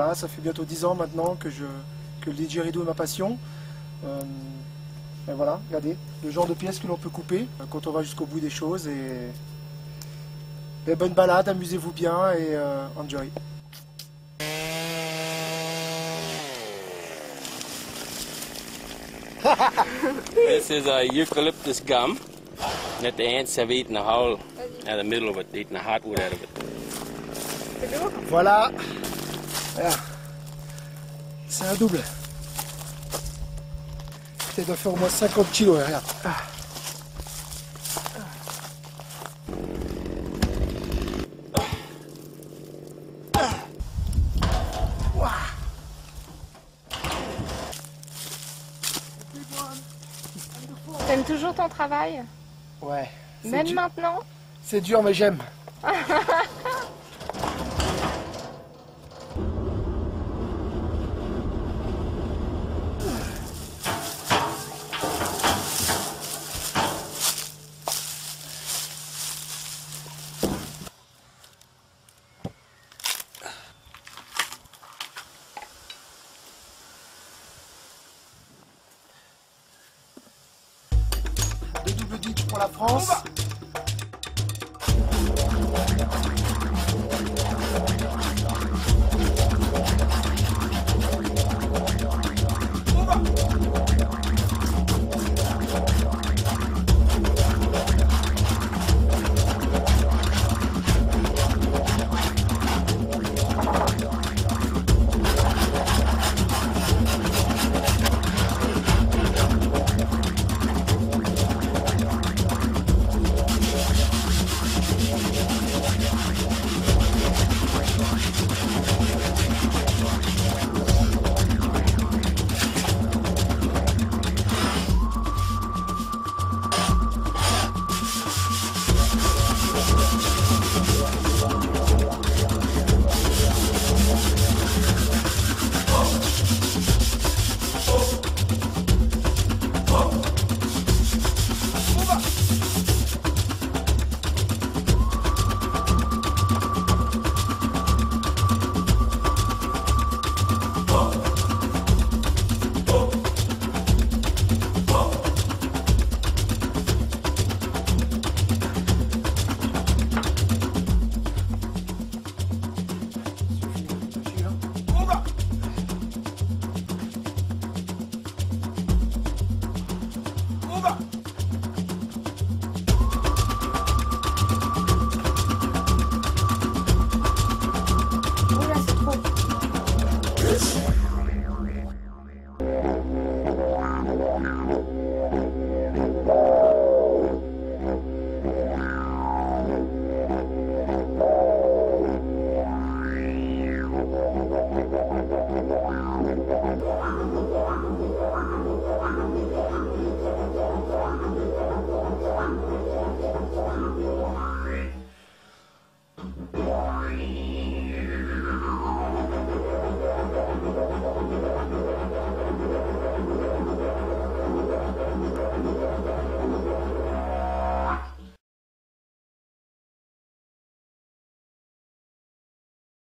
voilà, ça fait bientôt 10 ans maintenant que, je, que le didgeridoo est ma passion. Euh, et voilà, regardez, le genre de pièces que l'on peut couper euh, quand on va jusqu'au bout des choses. Et, et bonne balade, amusez-vous bien et euh, enjoy. This is a eucalyptus gum that the ants have eaten a hole out of the middle of it, eaten the hardwood out of it. Voilà. Voilà. C'est un double. Ça doit faire au moins 50 kilos, regarde. Ah. T'aimes toujours ton travail? Ouais. Même maintenant? C'est dur, mais j'aime. La France. Yes.